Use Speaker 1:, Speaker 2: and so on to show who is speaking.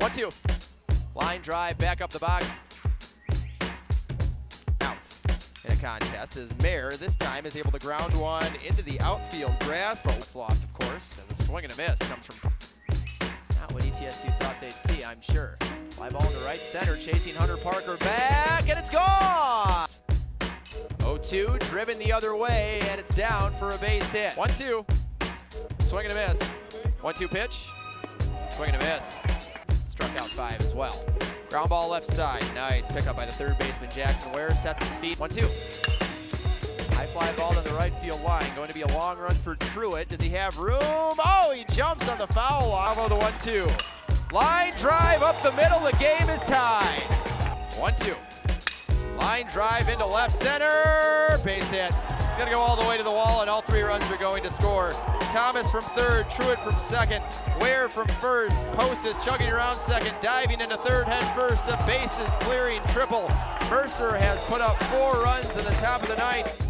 Speaker 1: One, two. Line drive, back up the box. Outs in a contest as Mayer this time is able to ground one into the outfield grass, but it's lost, of course, as a swing and a miss comes from not what ETSU thought they'd see, I'm sure. Fly ball into right center, chasing Hunter Parker back, and it's gone! 0-2, driven the other way, and it's down for a base hit. 1-2, swing and a miss. 1-2 pitch, swing and a miss. Struck out five as well. Ground ball left side, nice pickup by the third baseman Jackson Ware, sets his feet. 1-2. High fly ball to the right field line. Going to be a long run for Truitt. Does he have room? Oh, he jumps on the foul line. Bravo the 1 2. Line drive up the middle. The game is tied. 1 2. Line drive into left center. Base hit. Going to go all the way to the wall, and all three runs are going to score. Thomas from third, Truitt from second, Ware from first. Post is chugging around second, diving into third head first. A bases clearing triple. Mercer has put up four runs in the top of the ninth.